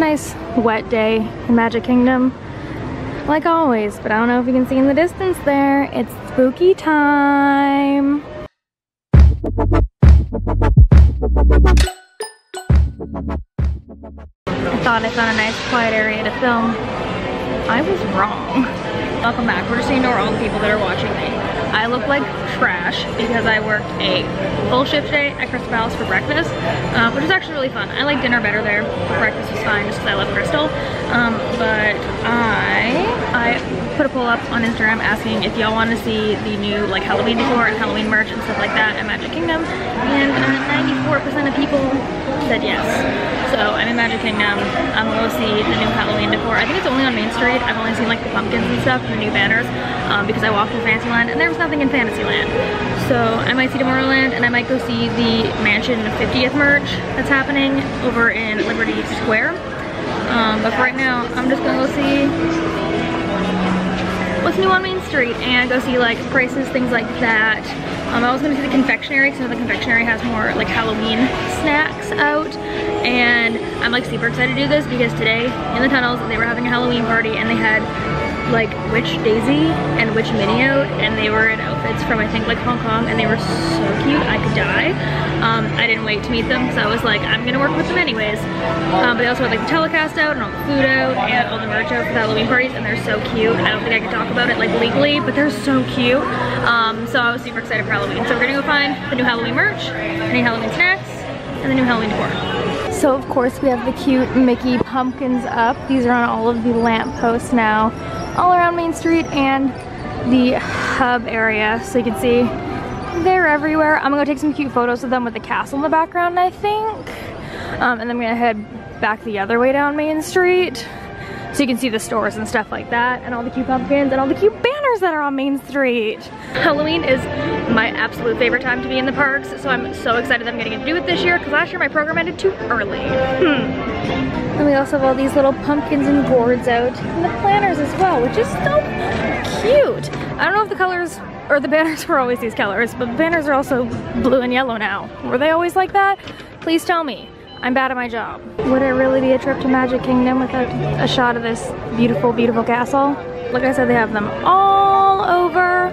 nice wet day in Magic Kingdom, like always, but I don't know if you can see in the distance there, it's spooky time. I thought I found a nice quiet area to film. I was wrong. Welcome back. We're just all the people that are watching me. I look like trash because I worked a full shift day at Crystal Palace for breakfast, uh, which was actually really fun. I like dinner better there. Breakfast was fine just because I love Crystal. Um, but I, I put a poll up on Instagram asking if y'all want to see the new like Halloween decor and Halloween merch and stuff like that at Magic Kingdom. And 94% uh, of people said yes. So I'm in Magic Kingdom. I'm gonna see the new Halloween decor. I think it's only on Main Street. I've only seen like the pumpkins and stuff and the new banners um, because I walked in Fantasyland and there was nothing in Fantasyland. So I might see Tomorrowland and I might go see the Mansion 50th merch that's happening over in Liberty Square. Um, but for right now, I'm just gonna go see what's new on Main Street and go see like prices, things like that. Um, I was gonna see the confectionery because the confectionery has more like Halloween snacks out and I'm like super excited to do this because today in the tunnels they were having a Halloween party and they had like Witch Daisy and Witch Minnie out and they were in outfits from I think like Hong Kong and they were so cute I could die. Um, I didn't wait to meet them so I was like I'm gonna work with them anyways. Um, but they also had like the telecast out and all the food out and all the merch out for the Halloween parties and they're so cute. I don't think I can talk about it like legally but they're so cute. Um, so I was super excited for Halloween. So we're gonna go find the new Halloween merch, any Halloween snacks, and the new Halloween decor. So of course we have the cute Mickey pumpkins up. These are on all of the lamp posts now all around Main Street and the hub area. So you can see they're everywhere. I'm gonna go take some cute photos of them with the castle in the background, I think. Um, and then I'm gonna head back the other way down Main Street. So you can see the stores and stuff like that and all the cute pumpkins and all the cute banners that are on Main Street. Halloween is my absolute favorite time to be in the parks, so I'm so excited I'm getting to do it this year because last year my program ended too early. Hmm. And we also have all these little pumpkins and gourds out and the planners as well, which is so cute. I don't know if the colors or the banners were always these colors, but the banners are also blue and yellow now. Were they always like that? Please tell me. I'm bad at my job. Would it really be a trip to Magic Kingdom without a shot of this beautiful, beautiful castle? Like I said, they have them all over.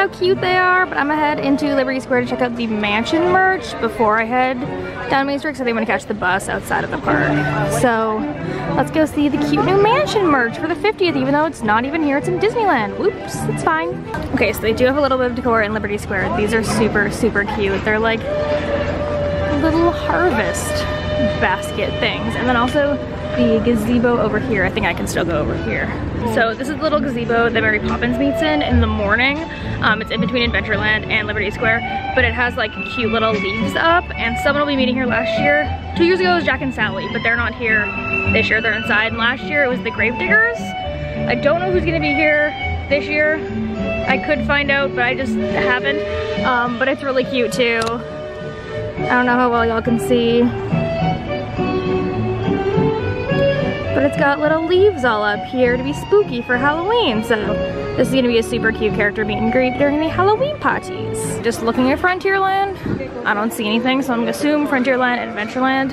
At how cute they are, but I'm gonna head into Liberty Square to check out the mansion merch before I head down Main Street, so they want to catch the bus outside of the park. So let's go see the cute new mansion merch for the 50th, even though it's not even here, it's in Disneyland. Whoops, it's fine. Okay, so they do have a little bit of decor in Liberty Square. These are super, super cute. They're like little harvest basket things. And then also the gazebo over here. I think I can still go over here. So this is the little gazebo that Mary Poppins meets in in the morning. Um, it's in between Adventureland and Liberty Square, but it has like cute little leaves up and someone will be meeting here last year. Two years ago it was Jack and Sally, but they're not here this year, they're inside. And last year it was the Gravediggers. I don't know who's gonna be here this year. I could find out, but I just haven't. Um, but it's really cute too. I don't know how well y'all can see. But it's got little leaves all up here to be spooky for Halloween. So this is gonna be a super cute character meet and greet during the Halloween parties. Just looking at Frontierland, I don't see anything. So I'm gonna assume Frontierland and Adventureland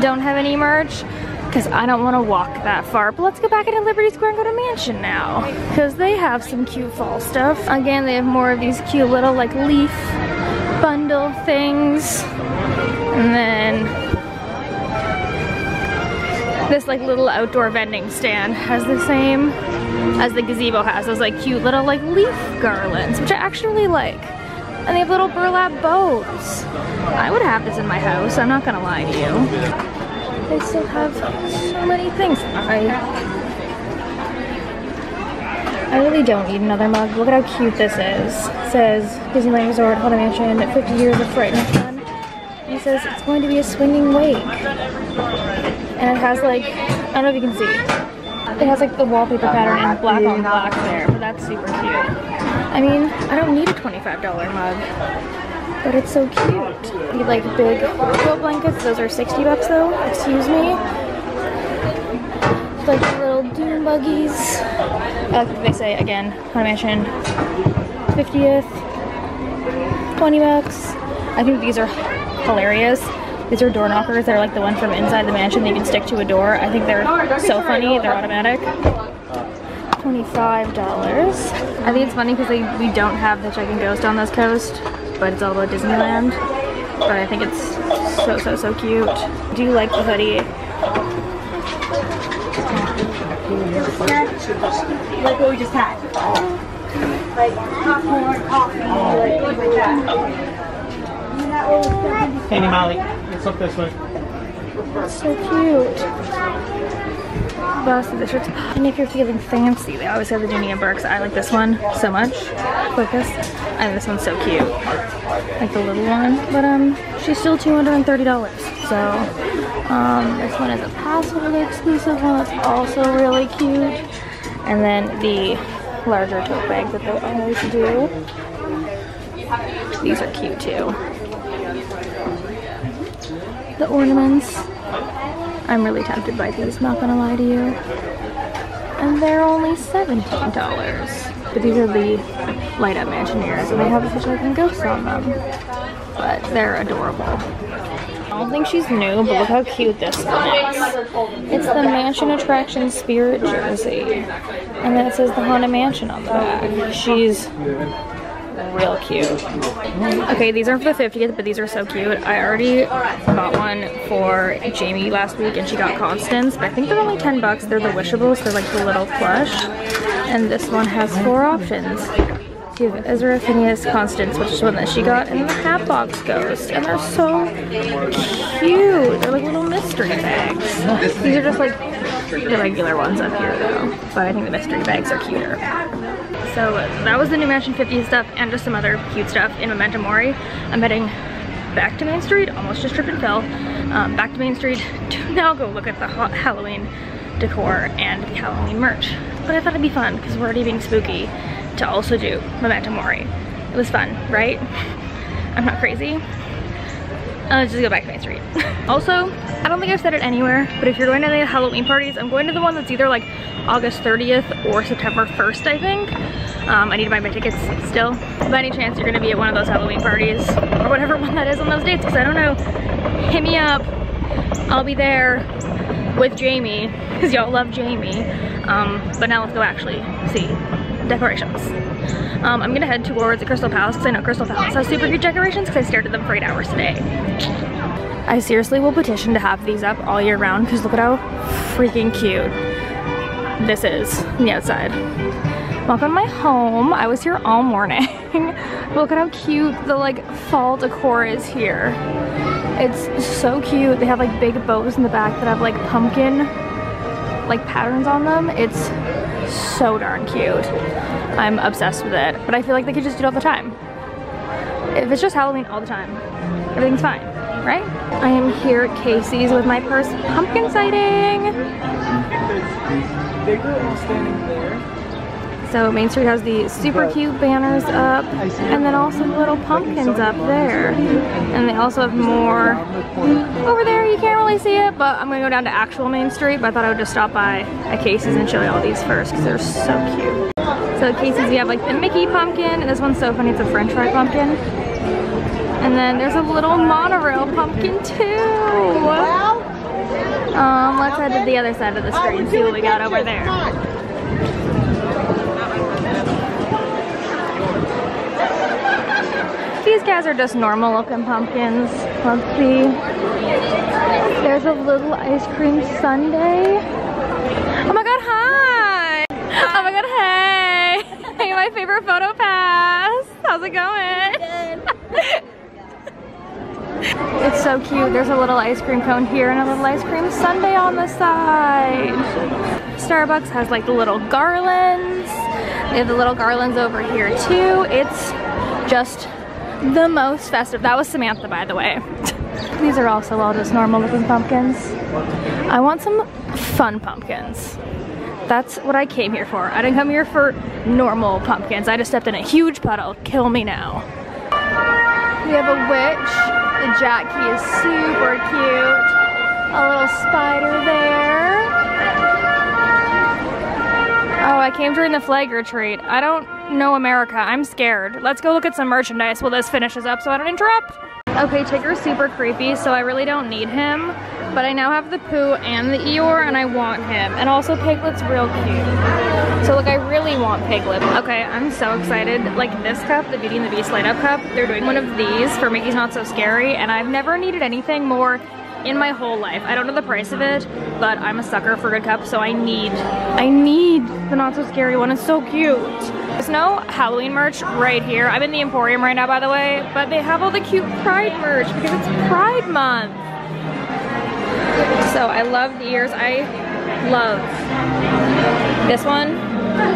don't have any merch because I don't want to walk that far. But let's go back into Liberty Square and go to Mansion now because they have some cute fall stuff. Again, they have more of these cute little like leaf bundle things. And then this like little outdoor vending stand has the same as the gazebo has. Those like cute little like leaf garlands, which I actually like. And they have little burlap bows. I would have this in my house, I'm not gonna lie to you. They still have so many things. I I really don't need another mug. Look at how cute this is. It says Disneyland Resort, Haunted Mansion, 50 years of fright and fun. It says it's going to be a swinging wake. And it has like, I don't know if you can see. It has like the wallpaper pattern in black on black there, but that's super cute. I mean, I don't need a $25 mug. But it's so cute. You like big quilt blankets. Those are 60 bucks though. Excuse me. Like little Doom Buddies. Uh, they say again, I mentioned 50th, 20 bucks. I think these are hilarious. These are door knockers. They're like the one from inside the mansion that you can stick to a door. I think they're so funny. They're automatic. $25. I think it's funny because we don't have the Chicken Ghost on this coast, but it's all about Disneyland. But I think it's so, so, so cute. Do you like the hoodie? Like what we just had. Like popcorn, coffee, like things like that. Hey, Molly, let's look this way. So cute. The shirts. And if you're feeling fancy, they always have the and Bourkes. I like this one so much. Focus. Think this one's so cute. Like the little one. But um, she's still $230. So um, this one is a Passholder exclusive one that's also really cute. And then the larger tote bag that they always do. These are cute too. The ornaments. I'm really tempted by these, not gonna lie to you. And they're only $17. But these are the light up Mansion ears, and they have the Chicken Ghosts on them. But they're adorable. I don't think she's new, but look how cute this one is. It's the Mansion Attraction Spirit jersey. And then it says the Haunted Mansion on the back. She's real cute. Okay, these aren't for the 50th, but these are so cute. I already bought one for Jamie last week and she got Constance, but I think they're only 10 bucks. They're the Wishables, they're like the little plush. And this one has four options. You have Ezra, Phineas, Constance, which is one that she got, and the Hatbox Ghost. And they're so cute. They're like little mystery bags. These are just like the regular ones up here though. But I think the mystery bags are cuter. So that was the new Mansion 50 stuff and just some other cute stuff in Memento Mori. I'm heading back to Main Street, almost just trip and fill, um, back to Main Street to now go look at the ha Halloween decor and the Halloween merch. But I thought it'd be fun because we're already being spooky to also do Memento Mori. It was fun, right? I'm not crazy. Uh, just go back to Main Street. also, I don't think I've said it anywhere, but if you're going to the Halloween parties, I'm going to the one that's either like August 30th or September 1st, I think. Um, I need to buy my tickets still. By any chance you're gonna be at one of those Halloween parties or whatever one that is on those dates, because I don't know, hit me up. I'll be there with Jamie, because y'all love Jamie. Um, but now let's go actually see decorations. Um, I'm gonna head towards the Crystal Palace because I know Crystal Palace has super cute decorations because I stared at them for eight hours today. I seriously will petition to have these up all year round because look at how freaking cute this is on the outside. Welcome to my home. I was here all morning. look at how cute the like fall decor is here. It's so cute. They have like big bows in the back that have like pumpkin like patterns on them. It's so darn cute. I'm obsessed with it, but I feel like they could just do it all the time. If it's just Halloween all the time, everything's fine, right? I am here at Casey's with my first pumpkin sighting. So Main Street has the super cute banners up and then also little pumpkins up there. And they also have more over there. You can't really see it, but I'm gonna go down to actual Main Street, but I thought I would just stop by at Casey's and show you all these first because they're so cute. So at Casey's we have like the Mickey pumpkin, and this one's so funny, it's a french fry pumpkin. And then there's a little monorail pumpkin too. Um, let's head to the other side of the street and see what we got over there. Guys are just normal looking pumpkins. Let's see. There's a little ice cream sundae. Oh my god, hi! Oh my god, hey! Hey, my favorite photo pass. How's it going? it's so cute. There's a little ice cream cone here and a little ice cream sundae on the side. Starbucks has like the little garlands. They have the little garlands over here too. It's just the most festive. That was Samantha, by the way. These are also all just normal looking pumpkins. I want some fun pumpkins. That's what I came here for. I didn't come here for normal pumpkins. I just stepped in a huge puddle. Kill me now. We have a witch. The Jackie is super cute. A little spider there. Oh, I came during the flag retreat. I don't know America. I'm scared. Let's go look at some merchandise while this finishes up so I don't interrupt. Okay, Tigger's super creepy, so I really don't need him. But I now have the Pooh and the Eeyore, and I want him. And also Piglet's real cute. So like, I really want Piglet. Okay, I'm so excited. Like this cup, the Beauty and the Beast light up cup, they're doing one of these for Mickey's Not So Scary, and I've never needed anything more in my whole life. I don't know the price of it, but I'm a sucker for good cups, so I need, I need the Not So Scary one. It's so cute. There's no Halloween merch right here. I'm in the Emporium right now, by the way, but they have all the cute Pride merch because it's Pride Month. So I love the ears. I love this one.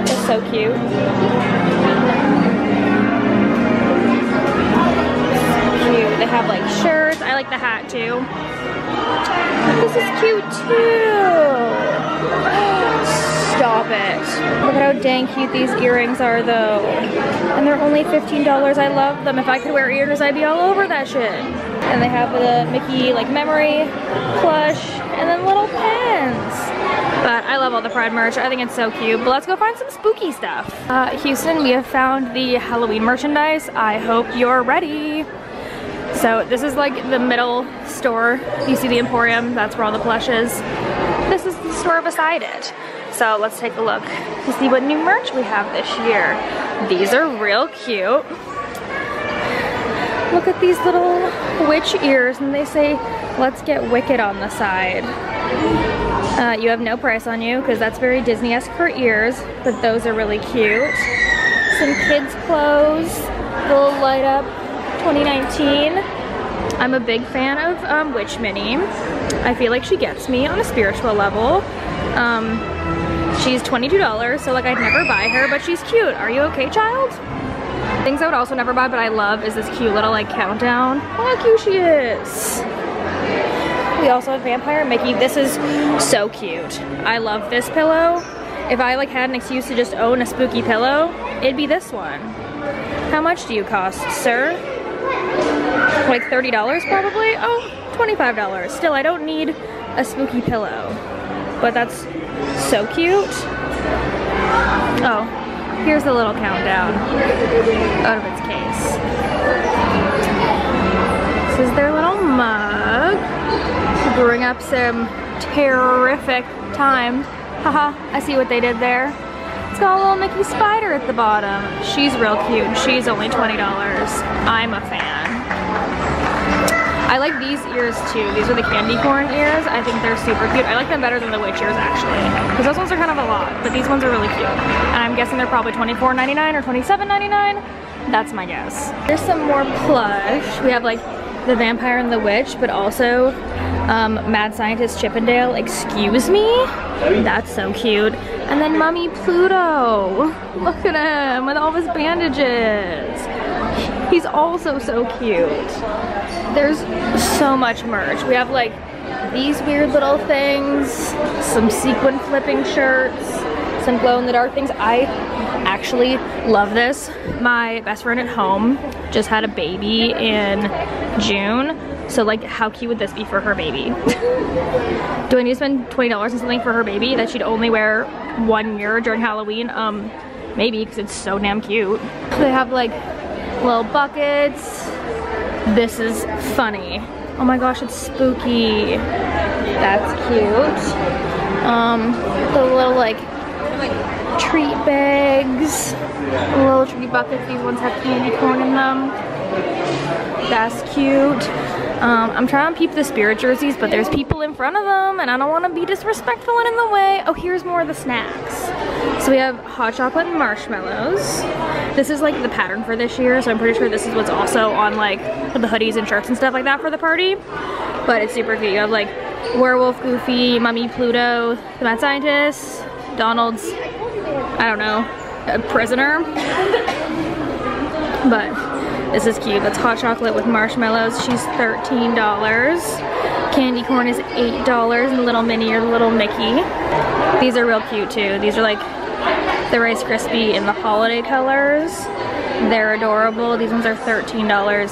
It's so cute. Cute. They have like shirts. I like the hat too. This is cute too. Stop it. Look at how dang cute these earrings are though. And they're only $15. I love them. If I could wear earrings, I'd be all over that shit. And they have the Mickey like memory plush and then little pens. But I love all the Pride merch. I think it's so cute. But let's go find some spooky stuff. Uh, Houston, we have found the Halloween merchandise. I hope you're ready. So this is like the middle store. You see the Emporium, that's where all the plush is. This is the store beside it. So let's take a look to see what new merch we have this year. These are real cute. Look at these little witch ears and they say, let's get wicked on the side. Uh, you have no price on you because that's very Disney-esque for ears, but those are really cute. Some kids clothes, little light up 2019. I'm a big fan of um, Witch Minnie. I feel like she gets me on a spiritual level. Um, she's $22, so like I'd never buy her, but she's cute. Are you okay, child? Things I would also never buy, but I love is this cute little like countdown. Oh, how cute she is. We also have Vampire Mickey. This is so cute. I love this pillow. If I like had an excuse to just own a spooky pillow, it'd be this one. How much do you cost, sir? Like $30 probably? Oh, $25. Still, I don't need a spooky pillow. But that's so cute. Oh, here's the little countdown out of its case. This is their little mug. Bring up some terrific times. Haha, I see what they did there. It's got a little Mickey spider at the bottom. She's real cute. She's only $20. I'm a fan. I like these ears too. These are the candy corn ears. I think they're super cute. I like them better than the witch ears actually. Because those ones are kind of a lot, but these ones are really cute. And I'm guessing they're probably $24.99 or $27.99. That's my guess. Here's some more plush. We have like the vampire and the witch, but also um, Mad Scientist Chip 'n' Dale, excuse me? That's so cute. And then Mummy Pluto. Look at him with all his bandages. He's also so cute. There's so much merch. We have like these weird little things, some sequin flipping shirts, some glow in the dark things. I actually love this. My best friend at home just had a baby in June. So like how cute would this be for her baby? Do I need to spend $20 on something for her baby that she'd only wear one year during Halloween? Um, maybe because it's so damn cute. They have like little buckets. This is funny. Oh my gosh, it's spooky. That's cute. Um, the little like treat bags, little treat buckets. These ones have candy corn in them. That's cute. Um, I'm trying to peep the spirit jerseys, but there's people in front of them, and I don't want to be disrespectful and in the way. Oh, here's more of the snacks. So we have hot chocolate and marshmallows. This is like the pattern for this year, so I'm pretty sure this is what's also on like the hoodies and shirts and stuff like that for the party. But it's super cute. You have like Werewolf Goofy, Mummy Pluto, the Mad Scientist, Donald's, I don't know, a prisoner. But this is cute. That's hot chocolate with marshmallows. She's $13. Candy corn is $8 and the little Minnie or the little Mickey. These are real cute too. These are like the Rice Krispie in the holiday colors. They're adorable. These ones are $13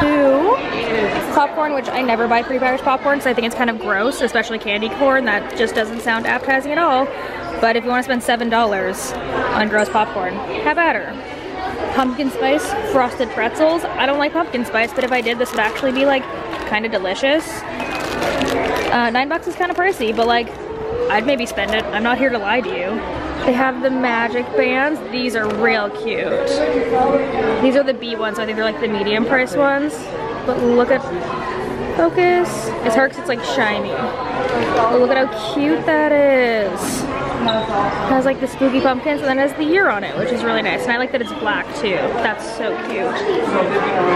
too. Popcorn, which I never buy pre-packaged popcorn because I think it's kind of gross, especially candy corn. That just doesn't sound appetizing at all. But if you want to spend $7 on gross popcorn, have at her. Pumpkin spice frosted pretzels. I don't like pumpkin spice, but if I did, this would actually be like kind of delicious. Uh, nine bucks is kind of pricey, but like, I'd maybe spend it. I'm not here to lie to you. They have the magic bands. These are real cute. These are the B ones, I think they're like the medium price ones. But look at, focus. It's hard because it's like shiny. Look at how cute that is. It has like the spooky pumpkins and then it has the year on it, which is really nice. And I like that it's black too. That's so cute.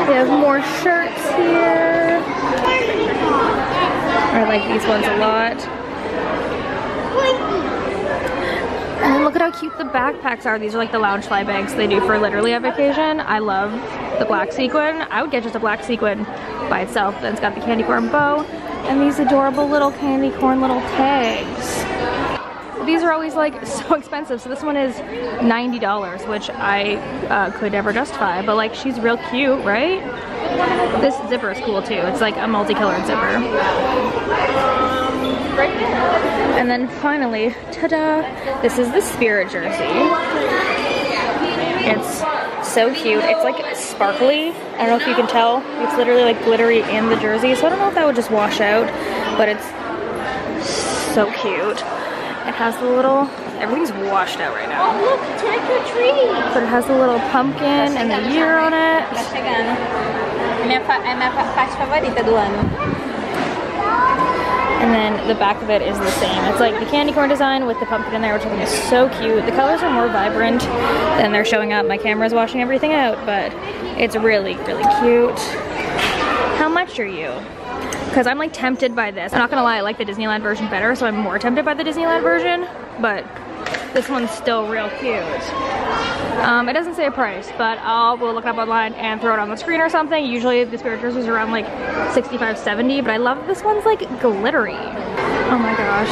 They have more shirts here. I like these ones a lot. And look at how cute the backpacks are. These are like the Loungefly bags they do for literally every occasion. I love the black sequin. I would get just a black sequin by itself. Then it's got the candy corn bow and these adorable little candy corn little tags. These are always like so expensive. So this one is $90, which I uh, could never justify. But like she's real cute, right? This zipper is cool too. It's like a multicolored zipper. And then finally, ta-da, this is the Spirit jersey. It's so cute. It's like sparkly. I don't know if you can tell. It's literally like glittery in the jersey. So I don't know if that would just wash out, but it's so cute. It has the little, everything's washed out right now. Oh look, trick or treat. But it has the little pumpkin and the year on it. Tá chegando. É minha, é eh, minha parte favorita do ano. And then the back of it is the same. It's like the candy corn design with the pumpkin in there, which I think is so cute. The colors are more vibrant than they're showing up. My camera's washing everything out, but it's really, really cute. How much are you? Because I'm like tempted by this. I'm not gonna lie, I like the Disneyland version better, so I'm more tempted by the Disneyland version, but this one's still real cute. Um, it doesn't say a price, but I'll we'll look it up online and throw it on the screen or something. Usually the Spirit Jerseys are around like 65, 70, but I love this one's like glittery. Oh my gosh.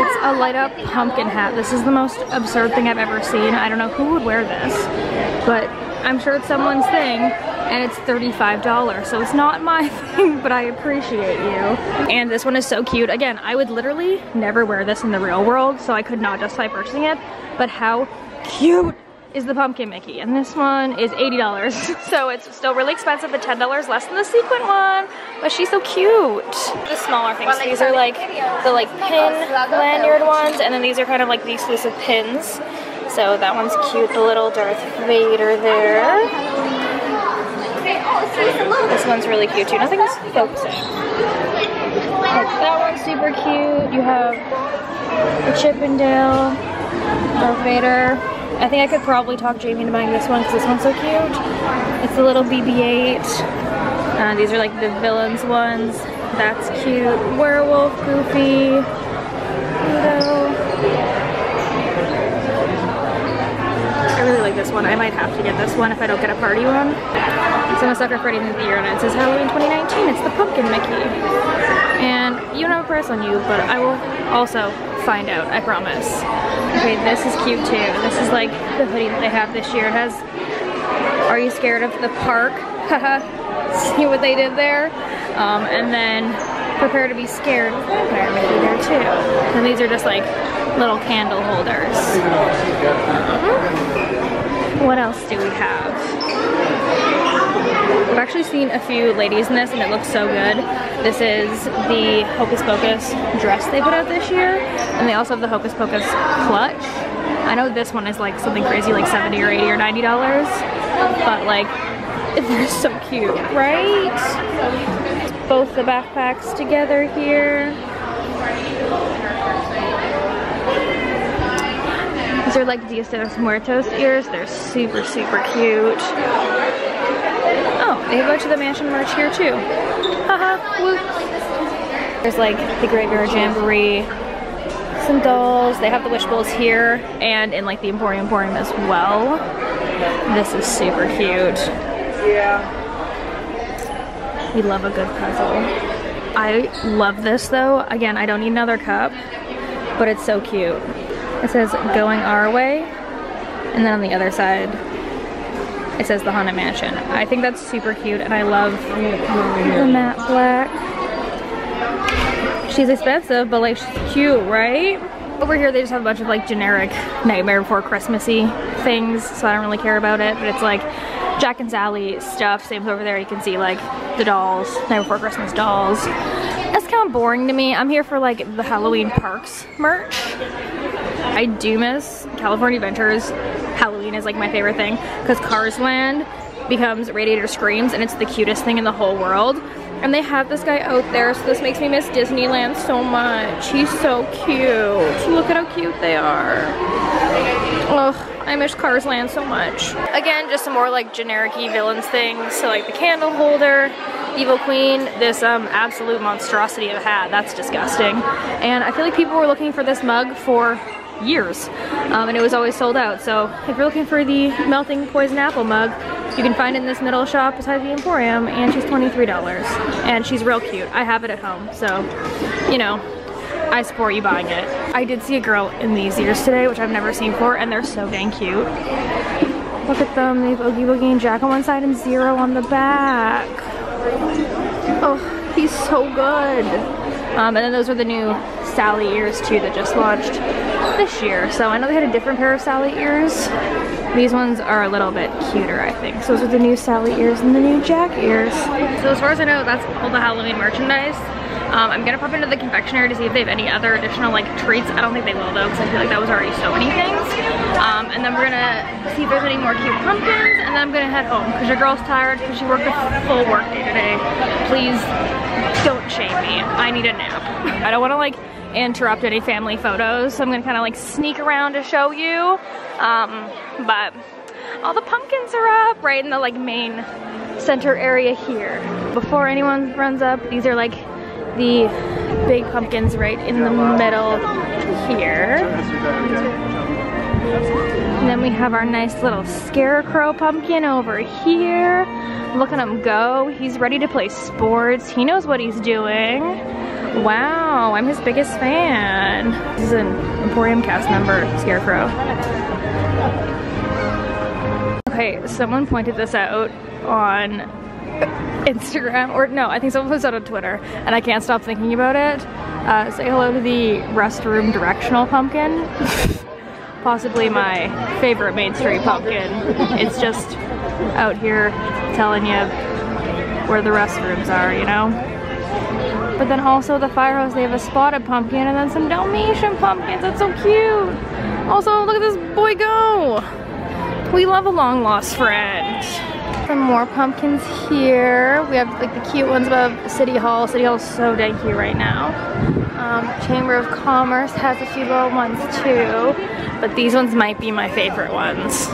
It's a light up pumpkin hat. This is the most absurd thing I've ever seen. I don't know who would wear this, but I'm sure it's someone's thing and it's $35. So it's not my thing, but I appreciate you. And this one is so cute. Again, I would literally never wear this in the real world, so I could not justify purchasing it, but how cute is the pumpkin Mickey, and this one is $80. so it's still really expensive, but $10 less than the sequin one. But she's so cute. The smaller things, these are like the like pin lanyard ones, and then these are kind of like the exclusive pins. So that one's cute, the little Darth Vader there. This one's really cute too. Nothing's focusing. that one's super cute. You have the Chip 'n' Dale, Darth Vader. I think I could probably talk Jamie into buying this one because this one's so cute. It's the little BB-8. Uh, these are like the villains ones. That's cute. Werewolf, Goofy, Pluto. I really this one. I might have to get this one if I don't get a party one. So I'm a sucker for anything with the year on it. It says Halloween 2019. It's the pumpkin Mickey. And you don't have a price on you, but I will also find out, I promise. Okay, this is cute too. This is like the hoodie that they have this year. It has, are you scared of the park? Haha, see what they did there? Um, and then prepare to be scared vampire Mickey there too. And these are just like little candle holders. What else do we have? I've actually seen a few ladies in this and it looks so good. This is the Hocus Pocus dress they put out this year. And they also have the Hocus Pocus clutch. I know this one is like something crazy like 70 or 80 or 90 dollars. But like, they're so cute, right? Both the backpacks together here. These are like Dia de los Muertos ears. They're super, super cute. Oh, they bunch of the mansion merch here too. Haha, woo. There's like the Graveyard Jamboree, some dolls. They have the Wishables here and in like the Emporium Emporium as well. This is super cute. Yeah. We love a good puzzle. I love this though. Again, I don't need another cup, but it's so cute. It says going our way, and then on the other side, it says the Haunted Mansion. I think that's super cute, and I love the matte black. She's expensive, but like she's cute, right? over here they just have a bunch of like generic Nightmare Before Christmassy things, so I don't really care about it, but it's like Jack and Sally stuff. Same over there, you can see like the dolls, Night Before Christmas dolls. That's kind of boring to me. I'm here for like the Halloween Parks merch. I do miss California Adventures. Halloween is like my favorite thing because Cars Land becomes Radiator Screams and it's the cutest thing in the whole world. And they have this guy out there, so this makes me miss Disneyland so much. He's so cute. Look at how cute they are. Ugh, I miss Cars Land so much. Again, just some more like generic villains things. So like the candle holder, Evil Queen, this um, absolute monstrosity of a hat. That's disgusting. And I feel like people were looking for this mug for years um, and it was always sold out. So if you're looking for the melting poison apple mug you can find it in this middle shop beside the Emporium and she's $23 and she's real cute. I have it at home so you know I support you buying it. I did see a girl in these ears today which I've never seen before and they're so dang cute. Look at them. They have Oogie Boogie and Jack on one side and Zero on the back. Oh he's so good. Um, and then those are the new Sally ears too that just launched this year. So I know they had a different pair of Sally ears. These ones are a little bit cuter, I think. So those are the new Sally ears and the new Jack ears. So as far as I know, that's all the Halloween merchandise. Um, I'm gonna pop into the confectionery to see if they have any other additional like treats. I don't think they will though, because I feel like that was already so many things. Um, and then we're gonna see if there's any more cute pumpkins, and then I'm gonna head home because your girl's tired because she worked a full work day today. Please don't shame me. I need a nap. I don't wanna like interrupt any family photos. So I'm gonna kind of like sneak around to show you. Um, but all the pumpkins are up right in the like main center area here. Before anyone runs up, these are like the big pumpkins right in the middle here. And then we have our nice little scarecrow pumpkin over here. Look at him go. He's ready to play sports. He knows what he's doing. Wow, I'm his biggest fan. This is an Emporium cast member, Scarecrow. Okay, someone pointed this out on Instagram, or no, I think someone posted it on Twitter, and I can't stop thinking about it. Uh, say hello to the restroom directional pumpkin. Possibly my favorite Main Street pumpkin. It's just out here telling you where the restrooms are, you know? But then also the firehouse, they have a spotted pumpkin and then some Dalmatian pumpkins. That's so cute. Also, look at this boy go. We love a long lost friend. Some more pumpkins here. We have like the cute ones above City Hall. City Hall is so dang cute right now. Um, Chamber of Commerce has a few little ones too, but these ones might be my favorite ones.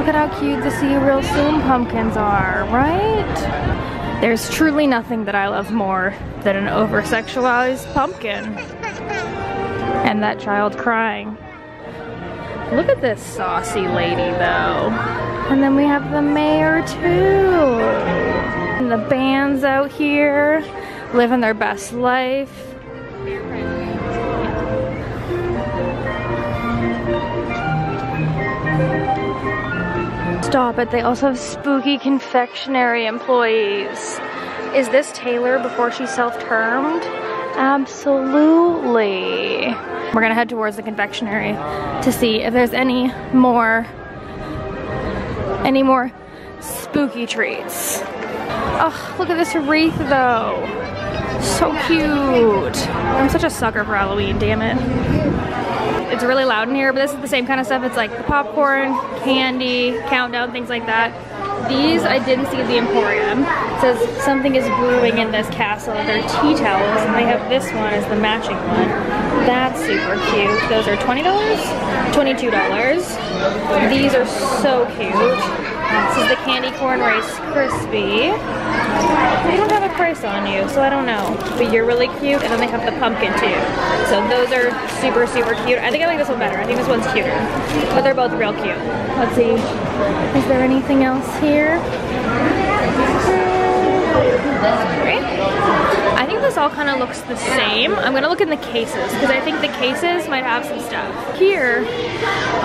Look at how cute the See You Real Soon pumpkins are, right? There's truly nothing that I love more than an over-sexualized pumpkin. And that child crying. Look at this saucy lady though. And then we have the mayor too. And the band's out here living their best life. Stop it, they also have spooky confectionery employees. Is this Taylor before she self-termed? Absolutely. We're gonna head towards the confectionery to see if there's any more, any more spooky treats. Oh, look at this wreath though. So cute. I'm such a sucker for Halloween, damn it. It's really loud in here, but this is the same kind of stuff. It's like the popcorn, candy, countdown, things like that. These I didn't see at the Emporium. It says something is brewing in this castle. They're tea towels, and they have this one as the matching one. That's super cute. Those are $20? $22. These are so cute. This is the candy corn rice crispy. They don't have a price on you, so I don't know. But you're really cute, and then they have the pumpkin too. So those are super, super cute. I think I like this one better. I think this one's cuter. But they're both real cute. Let's see. Is there anything else here? Great. This all kind of looks the same. I'm gonna look in the cases because I think the cases might have some stuff. Here,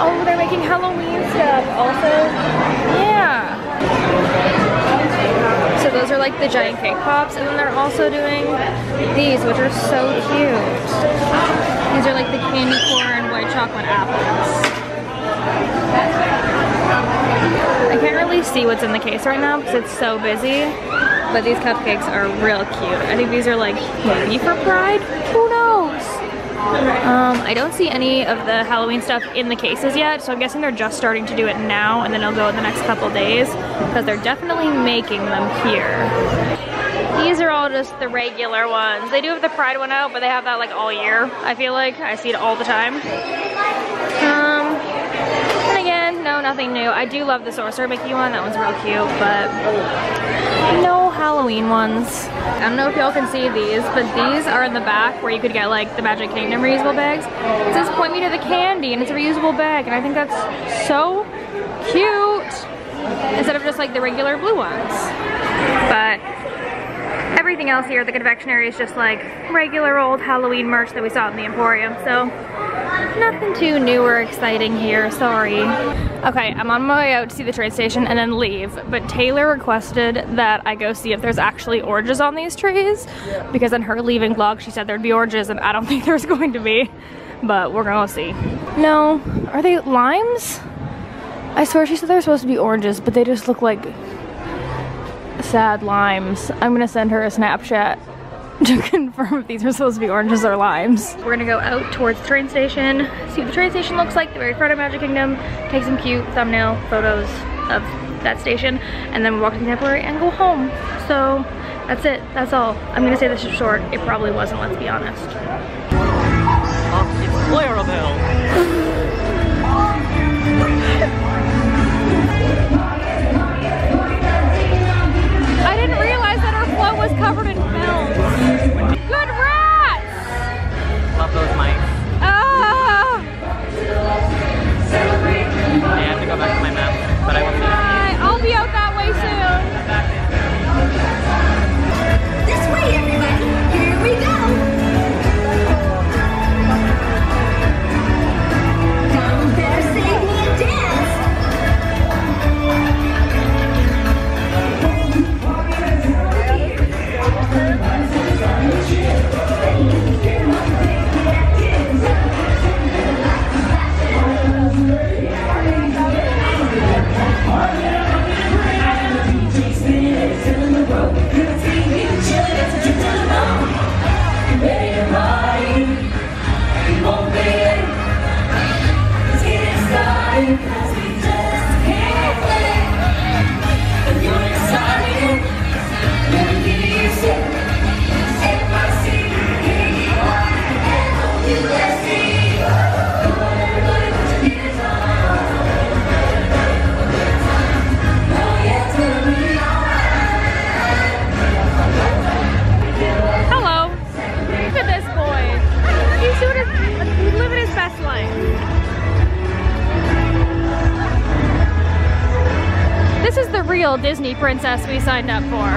oh, they're making Halloween stuff also. Yeah. So those are like the giant cake pops, and then they're also doing these, which are so cute. These are like the candy corn white chocolate apples. I can't really see what's in the case right now because it's so busy, but these cupcakes are real cute. I think these are like maybe for Pride? Who knows? Um, I don't see any of the Halloween stuff in the cases yet, so I'm guessing they're just starting to do it now and then it'll go in the next couple days because they're definitely making them here. These are all just the regular ones. They do have the Pride one out, but they have that like all year, I feel like. I see it all the time. Um, and again, no, nothing new. I do love the Sorcerer Mickey one. That one's real cute, but no Halloween ones. I don't know if y'all can see these, but these are in the back where you could get like the Magic Kingdom reusable bags. It says point me to the candy and it's a reusable bag and I think that's so cute instead of just like the regular blue ones. But everything else here at the confectionery is just like regular old Halloween merch that we saw in the Emporium. So nothing too new or exciting here, sorry. Okay, I'm on my way out to see the train station and then leave, but Taylor requested that I go see if there's actually oranges on these trees because in her leaving vlog she said there'd be oranges and I don't think there's going to be, but we're gonna see. No, are they limes? I swear she said they're supposed to be oranges, but they just look like sad limes. I'm gonna send her a Snapchat to confirm if these are supposed to be oranges or limes. We're gonna go out towards the train station, see what the train station looks like, the very front of Magic Kingdom, take some cute thumbnail photos of that station, and then we walk to the temporary and go home. So that's it, that's all. I'm gonna say this is short. It probably wasn't, let's be honest. Oh, it's Clarabelle. Good rats! Love those mics. Ah! I have to go back to my map, but I will see. We signed up for.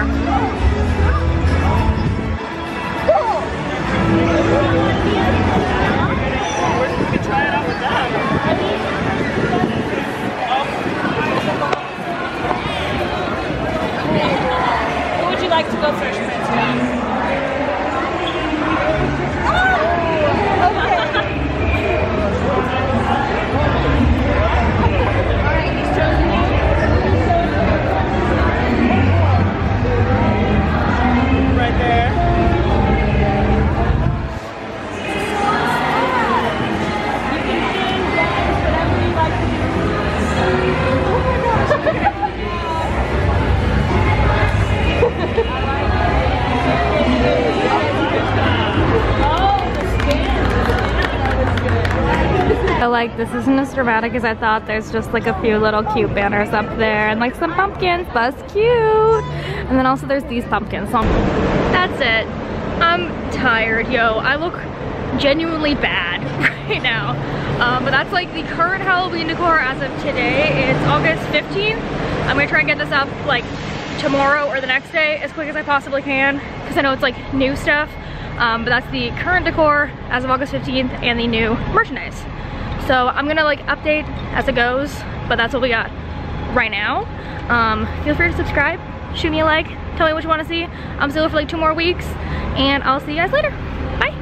Like this isn't as dramatic as I thought. There's just like a few little cute banners up there and like some pumpkins, it's cute. And then also there's these pumpkins. So that's it. I'm tired, yo. I look genuinely bad right now. Um, but that's like the current Halloween decor as of today. It's August 15th. I'm gonna try and get this up like tomorrow or the next day as quick as I possibly can because I know it's like new stuff. Um, but that's the current decor as of August 15th and the new merchandise. So I'm gonna like update as it goes, but that's what we got right now. Um, feel free to subscribe shoot me a like, tell me what you wanna see. I'm still here for like two more weeks and I'll see you guys later. Bye.